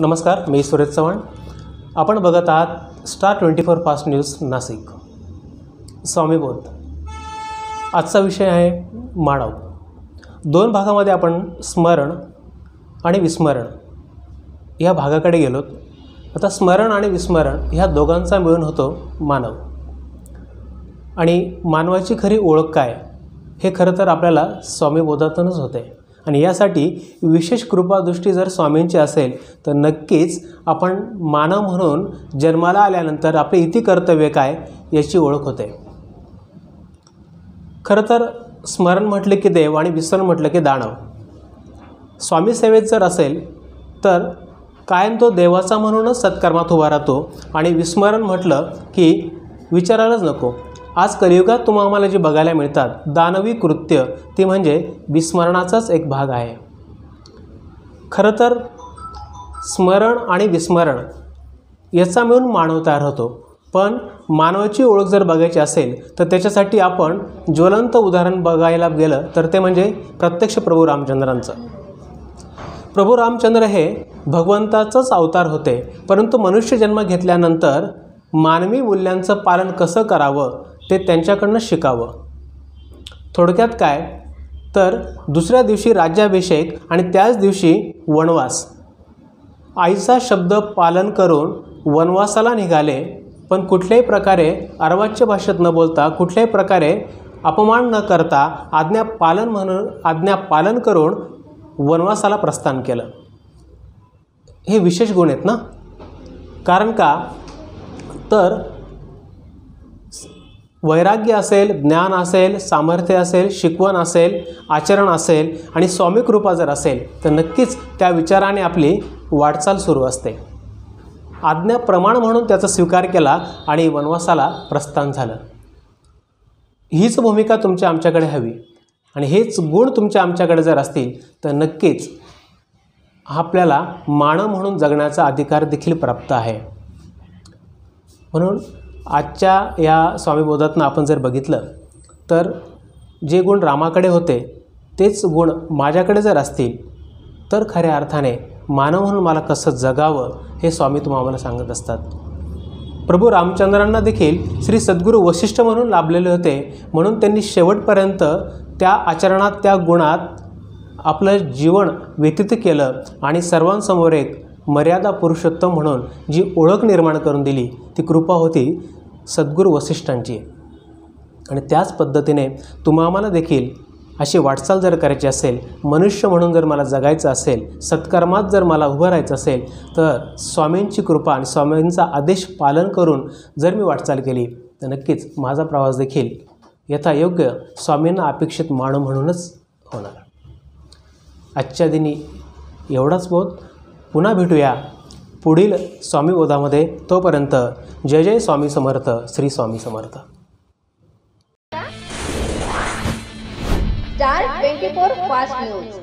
नमस्कार मी सुरेश चव्हाण. आपण बघत आहात Star twenty four fast news Nashik. स्वामीबोध आजचा विषय आहे मानव. दोन भागामध्ये आपण स्मरण आणि विस्मरण ह्या भागाकडे गेलो आता स्मरण आणि विस्मरण ह्या दोघांचा मिळून होतो मानव. आणि मानवाची खरी ओळख काय हे खरं तर आपल्याला स्वामीबोधातूनच होते. आणि यासाठी विशेष कृपादृष्टी जर स्वामींची असेल तर नक्कीच आपण मानव म्हणून जन्माला आल्यानंतर आपले इति कर्तव्य काय याची ओळख होते. खरं तर स्मरण म्हटलं की देव आणि विसरण म्हटलं की दानव. स्वामी सेवेत जर असेल तर कायम तो देवाचा म्हणूनच सत्कर्मात उभा राहतो आणि विस्मरण म्हटलं की विचारायलाच नको. आज कलियुगात तुम्हा आम्हाला जे बघायला मिळतात दानवी कृत्य ती म्हणजे विस्मरणाचाच एक भाग आहे. खरं तर स्मरण आणि विस्मरण याचा मिळून मानव तयार होतो. पण मानवाची ओळख जर बघायची असेल तर त्याच्यासाठी आपण ज्वलंत उदाहरण बघायला गेलं तर ते म्हणजे प्रत्यक्ष प्रभू रामचंद्रांचं. प्रभू रामचंद्र हे भगवंताचंच अवतार होते परंतु मनुष्य जन्म घेतल्यानंतर मानवी मूल्यांचं पालन कसं करावं ते त्यांच्याकडनं शिकावं. थोडक्यात काय? तर दुसऱ्या दिवशी राज्याभिषेक आणि त्याच दिवशी वनवास. आईचा शब्द पालन करून वनवासाला निघाले पण कुठल्याही प्रकारे अर्वाच्य भाषेत न बोलता कुठल्याही प्रकारे अपमान न करता आज्ञा पालन म्हणून आज्ञा पालन करून वनवासाला प्रस्थान केलं. हे विशेष गुण आहेत ना? कारण का? तर वैराग्य असेल ज्ञान असेल सामर्थ्य असेल शिकवण असेल आचरण असेल आणि स्वामी कृपा जर असेल तर नक्कीच त्या विचाराने आपली वाटचाल सुरू असते. आज्ञा प्रमाण म्हणून त्याचा स्वीकार केला आणि वनवासाला प्रस्थान झालं. हीच भूमिका तुमच्या आमच्याकडे हवी आणि हेच गुण तुमच्या आमच्याकडे जर असतील तर नक्कीच आपल्याला मानव म्हणून जगण्याचा अधिकार देखील प्राप्त आहे. म्हणून आजच्या या स्वामीबोधातनं आपण जर बघितलं तर जे गुण रामाकडे होते तेच गुण माझ्याकडे जर असतील तर खऱ्या अर्थाने मानव म्हणून मला कसं जगावं हे स्वामी तुम्हाला आम्हाला सांगत असतात. प्रभू रामचंद्रांना देखील श्री सद्गुरू वशिष्ठ म्हणून लाभलेले होते. म्हणून त्यांनी शेवटपर्यंत त्या आचरणात त्या गुणात आपलं जीवन व्यतीत केलं आणि सर्वांसमोर एक मर्यादा पुरुषोत्तम म्हणून जी ओळख निर्माण करून दिली ती कृपा होती सद्गुरू वसिष्ठांची. आणि त्याच पद्धतीने तुम्हा आम्हाला देखील अशी वाटचाल जर करायची असेल मनुष्य म्हणून जर मला जगायचं असेल सत्कर्मात जर मला उभं राहायचं असेल तर स्वामींची कृपा आणि स्वामींचा आदेश पालन करून जर मी वाटचाल केली तर नक्कीच माझा प्रवास देखील यथायोग्य स्वामींना अपेक्षित माणू म्हणूनच होणार. आजच्या दिनी एवढाच बोध. पुन्हा भेटूया. पुढील स्वामी बोधामध्ये तोपर्यंत जय जय Swami Samarth Shri Swami Samarth. Star twenty four fast news.